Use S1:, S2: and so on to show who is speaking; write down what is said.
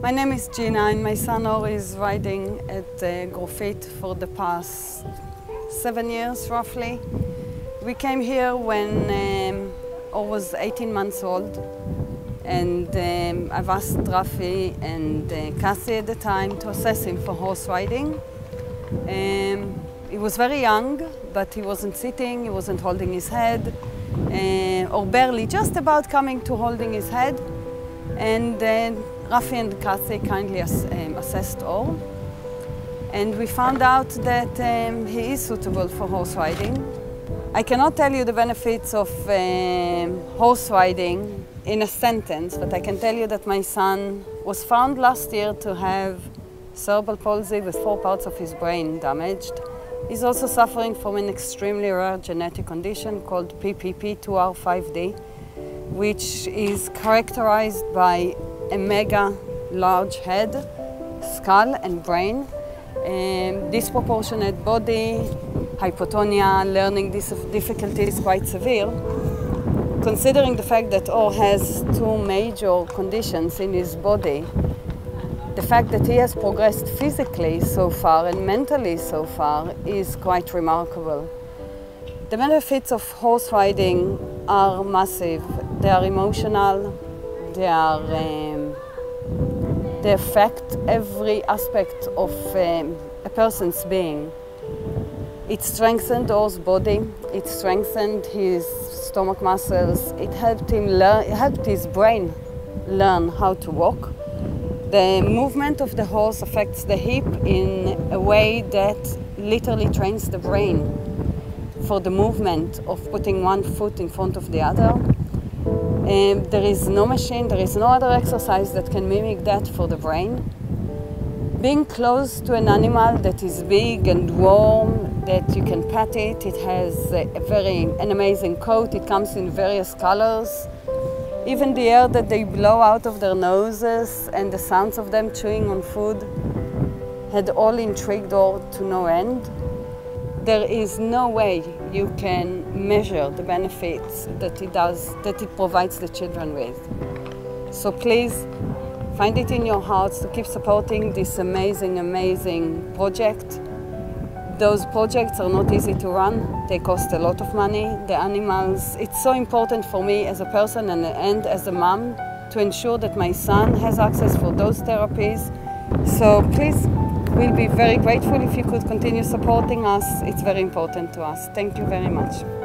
S1: My name is Gina and my son Or is riding at uh, Grofit for the past seven years roughly. We came here when um, was 18 months old and um, I've asked Rafi and uh, Cassie at the time to assess him for horse riding. Um, he was very young, but he wasn't sitting, he wasn't holding his head, uh, or barely just about coming to holding his head. And uh, Rafi and Cassie kindly ass um, assessed all, And we found out that um, he is suitable for horse riding. I cannot tell you the benefits of um, horse riding in a sentence, but I can tell you that my son was found last year to have cerebral palsy with four parts of his brain damaged. He's also suffering from an extremely rare genetic condition called PPP2R5D, which is characterized by a mega large head, skull and brain, and disproportionate body, hypotonia, learning difficulties quite severe. Considering the fact that Or has two major conditions in his body, the fact that he has progressed physically so far and mentally so far is quite remarkable. The benefits of horse riding are massive. They are emotional, they are um, they affect every aspect of um, a person's being. It strengthened Or's body, it strengthened his stomach muscles, it helped him learn, it helped his brain learn how to walk. The movement of the horse affects the hip in a way that literally trains the brain for the movement of putting one foot in front of the other. Um, there is no machine, there is no other exercise that can mimic that for the brain. Being close to an animal that is big and warm, that you can pet it, it has a, very an amazing coat, it comes in various colors. Even the air that they blow out of their noses and the sounds of them chewing on food had all intrigued Or to no end there is no way you can measure the benefits that it does, that it provides the children with. So please find it in your hearts to keep supporting this amazing, amazing project. Those projects are not easy to run. They cost a lot of money. The animals, it's so important for me as a person and, and as a mom to ensure that my son has access for those therapies. So please We'll be very grateful if you could continue supporting us. It's very important to us. Thank you very much.